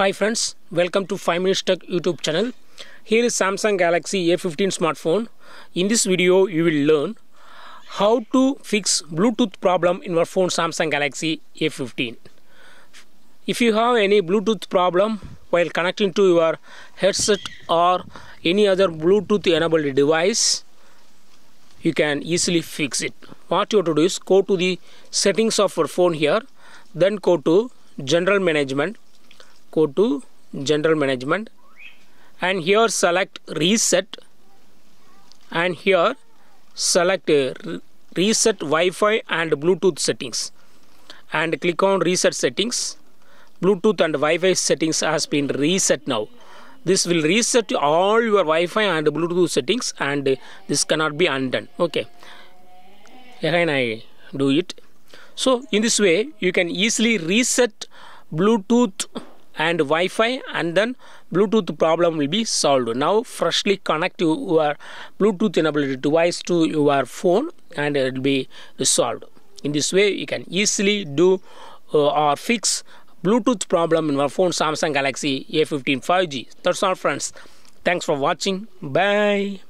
Hi friends, welcome to 5 Minutes Tech YouTube channel. Here is Samsung Galaxy A15 smartphone. In this video, you will learn how to fix Bluetooth problem in your phone Samsung Galaxy A15. If you have any Bluetooth problem while connecting to your headset or any other Bluetooth enabled device, you can easily fix it. What you have to do is go to the settings of your phone here, then go to general management, go to general management and here select reset and here select uh, reset Wi-Fi and Bluetooth settings and click on reset settings. Bluetooth and Wi-Fi settings has been reset now. This will reset all your Wi-Fi and Bluetooth settings and this cannot be undone. Okay. Again I do it. So in this way you can easily reset Bluetooth and Wi-Fi and then Bluetooth problem will be solved. Now freshly connect your Bluetooth enabled device to your phone and it will be resolved. In this way you can easily do uh, or fix Bluetooth problem in your phone Samsung Galaxy A15 5G. That's all friends. Thanks for watching. Bye.